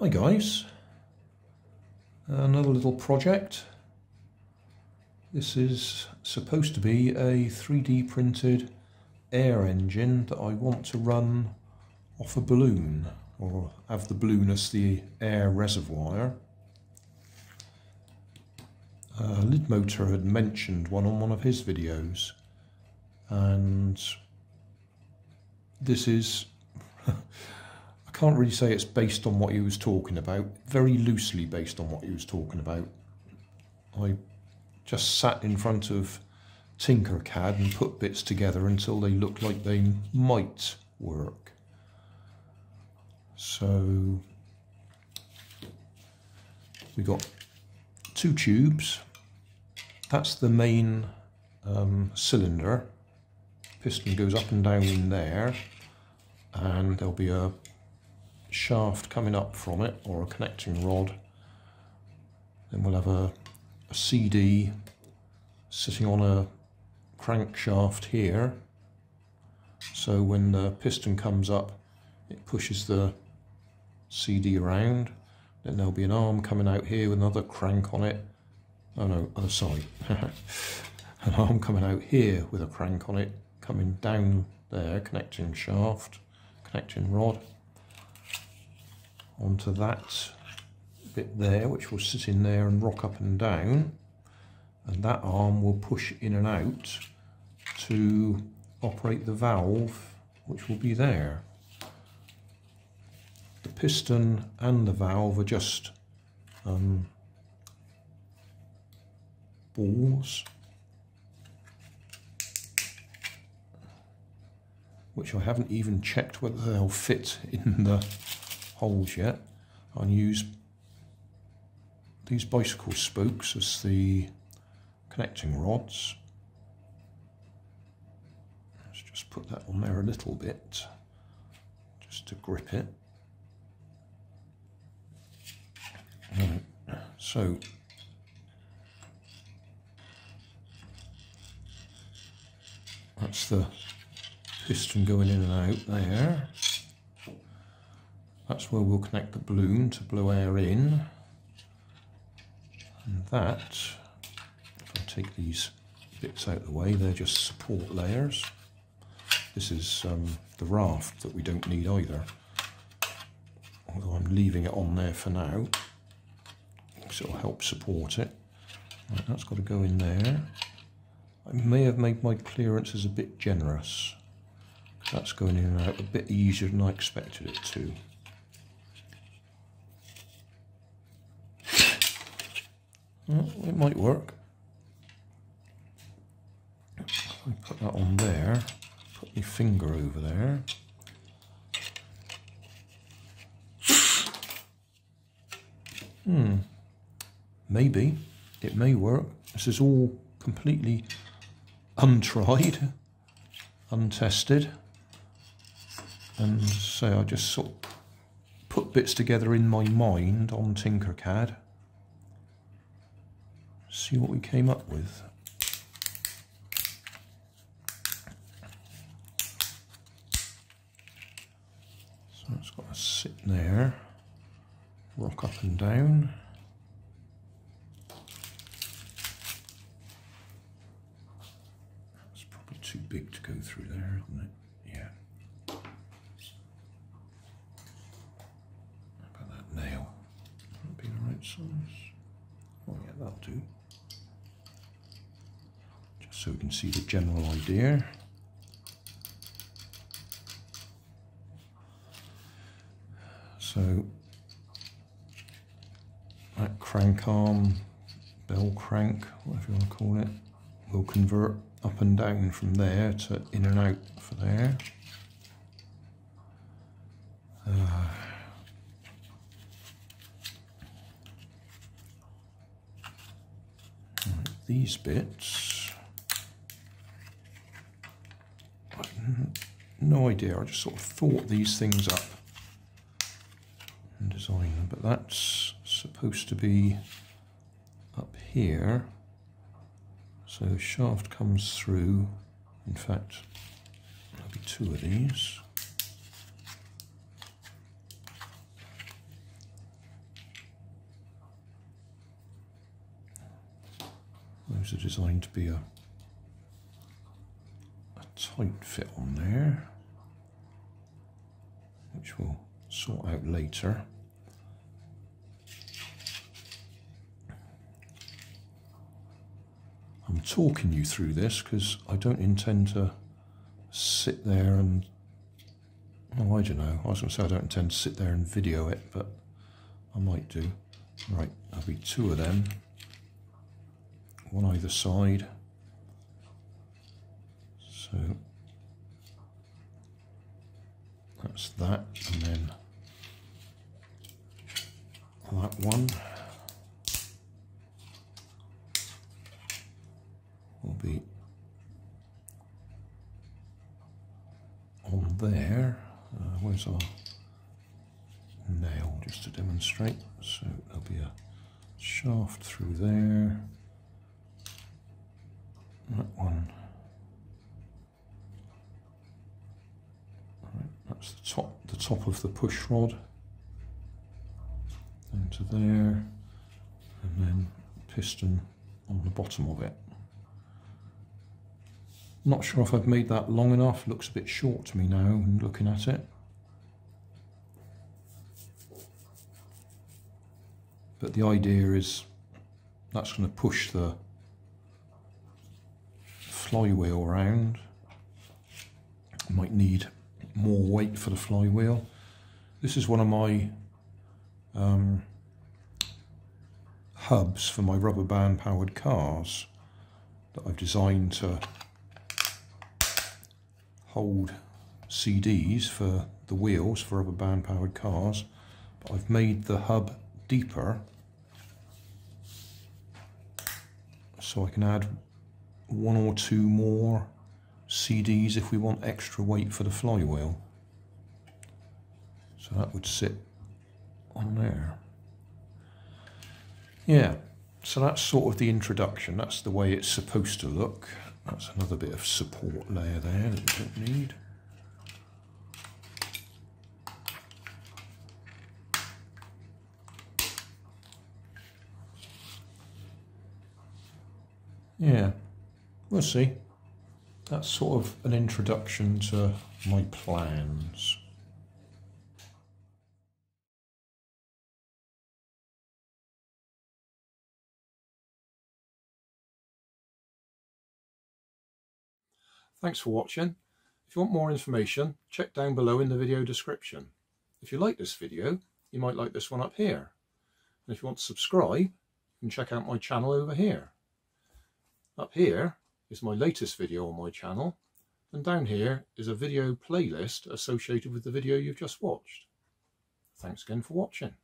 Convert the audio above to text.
Hi guys, another little project. This is supposed to be a 3D printed air engine that I want to run off a balloon or have the balloon as the air reservoir. Uh, Lidmotor had mentioned one on one of his videos and this is can't really say it's based on what he was talking about, very loosely based on what he was talking about. I just sat in front of Tinkercad and put bits together until they looked like they might work. So we got two tubes. That's the main um, cylinder. Piston goes up and down in there and there'll be a shaft coming up from it or a connecting rod. Then we'll have a, a CD sitting on a crankshaft here. So when the piston comes up, it pushes the CD around. Then there'll be an arm coming out here with another crank on it. Oh no, other side. an arm coming out here with a crank on it, coming down there, connecting shaft, connecting rod onto that bit there, which will sit in there and rock up and down. And that arm will push in and out to operate the valve, which will be there. The piston and the valve are just um, balls, which I haven't even checked whether they'll fit in the holes yet. I'll use these bicycle spokes as the connecting rods. Let's just put that on there a little bit, just to grip it. Right. So that's the piston going in and out there. That's where we'll connect the balloon to blow air in. And that, if I take these bits out of the way, they're just support layers. This is um, the raft that we don't need either. Although I'm leaving it on there for now, so it'll help support it. Right, that's got to go in there. I may have made my clearances a bit generous. That's going in and out a bit easier than I expected it to. Well, it might work. Put that on there, put my finger over there. Hmm, maybe, it may work. This is all completely untried, untested. And so I just sort of put bits together in my mind on Tinkercad see what we came up with. So it's got to sit there, rock up and down. It's probably too big to go through there, isn't it? Yeah. About that nail? That'll be the right size. Oh yeah, that'll do so we can see the general idea. So that crank arm, bell crank, whatever you want to call it, will convert up and down from there to in and out for there. Uh, these bits no idea. I just sort of thought these things up and designed them. But that's supposed to be up here. So the shaft comes through. In fact, there'll be two of these. Those are designed to be a fit on there, which we'll sort out later. I'm talking you through this because I don't intend to sit there and oh I don't know. I was going to say I don't intend to sit there and video it but I might do. Right there'll be two of them. One either side. So that's that and then that one will be on there. Uh, where's our nail just to demonstrate? So there'll be a shaft through there. That one. That's the top, the top of the push rod. Into there, and then piston on the bottom of it. Not sure if I've made that long enough, looks a bit short to me now looking at it. But the idea is that's going to push the flywheel around. Might need more weight for the flywheel. This is one of my um, hubs for my rubber band powered cars that I've designed to hold CDs for the wheels for rubber band powered cars but I've made the hub deeper so I can add one or two more CDs if we want extra weight for the flywheel so that would sit on there yeah so that's sort of the introduction that's the way it's supposed to look that's another bit of support layer there that we don't need. Yeah, we'll see. That's sort of an introduction to my plans. Thanks for watching. If you want more information, check down below in the video description. If you like this video, you might like this one up here. And if you want to subscribe, you can check out my channel over here. Up here is my latest video on my channel, and down here is a video playlist associated with the video you've just watched. Thanks again for watching.